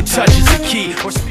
even touches a key or speaks.